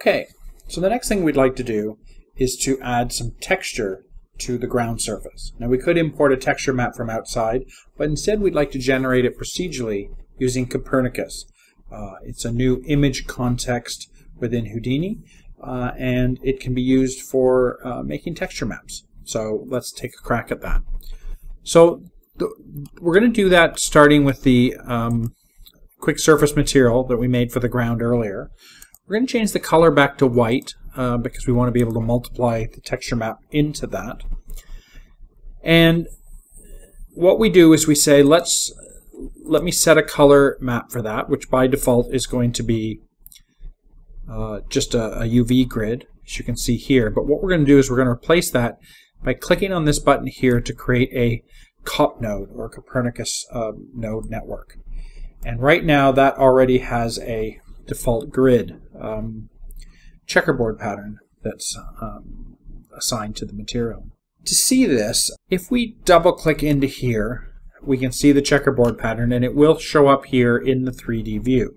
Okay, so the next thing we'd like to do is to add some texture to the ground surface. Now we could import a texture map from outside, but instead we'd like to generate it procedurally using Copernicus. Uh, it's a new image context within Houdini, uh, and it can be used for uh, making texture maps. So let's take a crack at that. So we're going to do that starting with the um, quick surface material that we made for the ground earlier. We're going to change the color back to white uh, because we want to be able to multiply the texture map into that. And what we do is we say, let's let me set a color map for that, which by default is going to be uh, just a, a UV grid, as you can see here. But what we're going to do is we're going to replace that by clicking on this button here to create a COP node or Copernicus uh, node network. And right now that already has a default grid um, checkerboard pattern that's um, assigned to the material. To see this, if we double click into here, we can see the checkerboard pattern and it will show up here in the 3D view.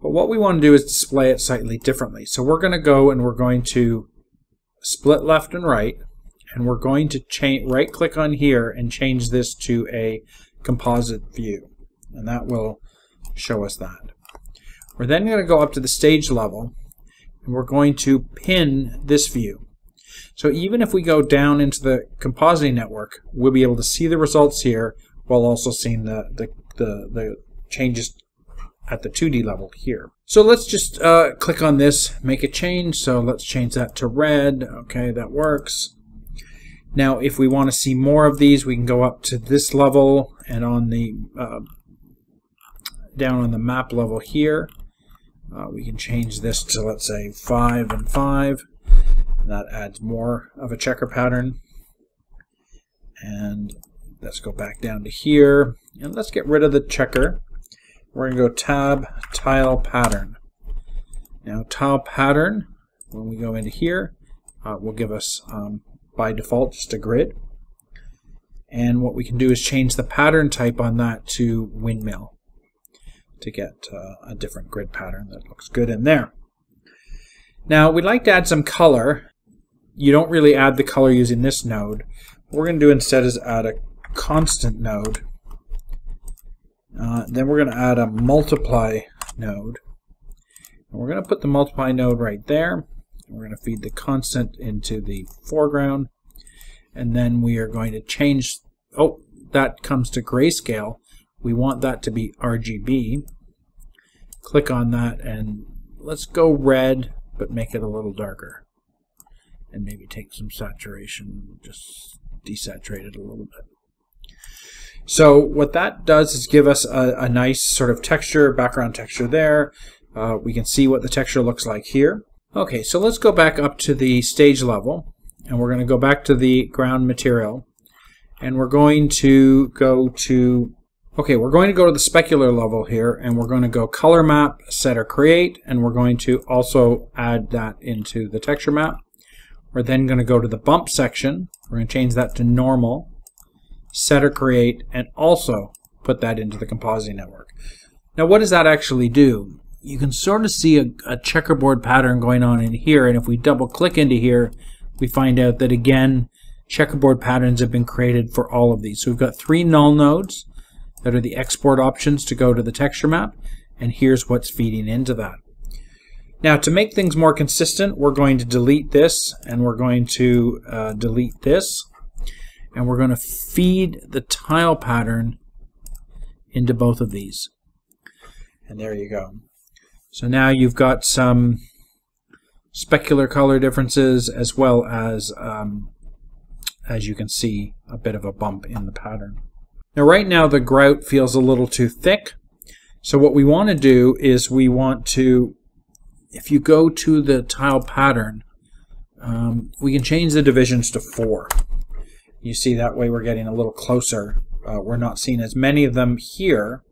But what we want to do is display it slightly differently. So we're going to go and we're going to split left and right and we're going to right click on here and change this to a composite view and that will show us that. We're then going to go up to the stage level and we're going to pin this view. So even if we go down into the compositing network, we'll be able to see the results here while also seeing the, the, the, the changes at the 2D level here. So let's just uh, click on this, make a change. So let's change that to red. Okay, that works. Now, if we want to see more of these, we can go up to this level and on the uh, down on the map level here, uh, we can change this to let's say 5 and 5. And that adds more of a checker pattern. And let's go back down to here. And let's get rid of the checker. We're going to go tab, tile pattern. Now tile pattern, when we go into here, uh, will give us um, by default just a grid. And what we can do is change the pattern type on that to windmill to get uh, a different grid pattern that looks good in there. Now we'd like to add some color. You don't really add the color using this node. What we're going to do instead is add a constant node. Uh, then we're going to add a multiply node. And we're going to put the multiply node right there. We're going to feed the constant into the foreground. And then we are going to change, oh, that comes to grayscale. We want that to be RGB. Click on that and let's go red, but make it a little darker. And maybe take some saturation, just desaturate it a little bit. So what that does is give us a, a nice sort of texture, background texture there. Uh, we can see what the texture looks like here. Okay, so let's go back up to the stage level and we're going to go back to the ground material and we're going to go to okay we're going to go to the specular level here and we're going to go color map set or create and we're going to also add that into the texture map. We're then going to go to the bump section. We're going to change that to normal set or create and also put that into the compositing network. Now what does that actually do? You can sort of see a, a checkerboard pattern going on in here and if we double click into here we find out that again checkerboard patterns have been created for all of these. So we've got three null nodes that are the export options to go to the texture map and here's what's feeding into that. Now to make things more consistent we're going to delete this and we're going to uh, delete this and we're going to feed the tile pattern into both of these. And there you go. So now you've got some specular color differences as well as, um, as you can see, a bit of a bump in the pattern. Now right now the grout feels a little too thick. So what we want to do is we want to, if you go to the tile pattern, um, we can change the divisions to 4. You see that way we're getting a little closer. Uh, we're not seeing as many of them here,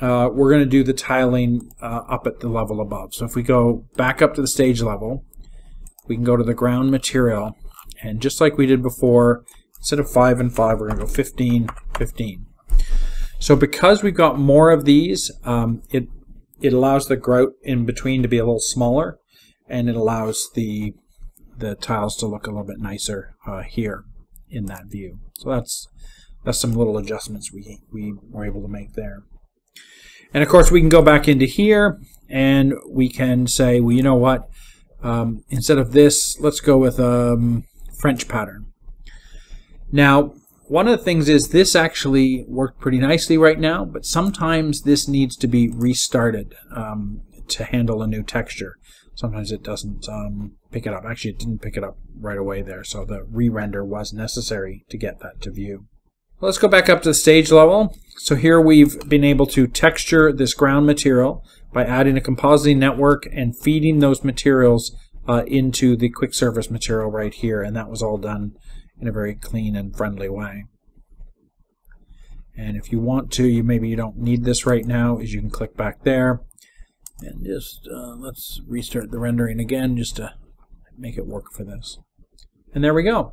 uh, we're going to do the tiling uh, up at the level above. So if we go back up to the stage level, we can go to the ground material, and just like we did before, instead of 5 and 5, we're going to go 15, 15. So because we've got more of these, um, it it allows the grout in between to be a little smaller, and it allows the the tiles to look a little bit nicer uh, here in that view. So that's that's some little adjustments we we were able to make there. And of course, we can go back into here and we can say, well, you know what? Um, instead of this, let's go with a um, French pattern. Now, one of the things is this actually worked pretty nicely right now, but sometimes this needs to be restarted um, to handle a new texture. Sometimes it doesn't um, pick it up. Actually, it didn't pick it up right away there, so the re-render was necessary to get that to view. Let's go back up to the stage level. So here we've been able to texture this ground material by adding a compositing network and feeding those materials uh, into the quick surface material right here, and that was all done in a very clean and friendly way. And if you want to, you maybe you don't need this right now, is you can click back there and just uh, let's restart the rendering again just to make it work for this. And there we go.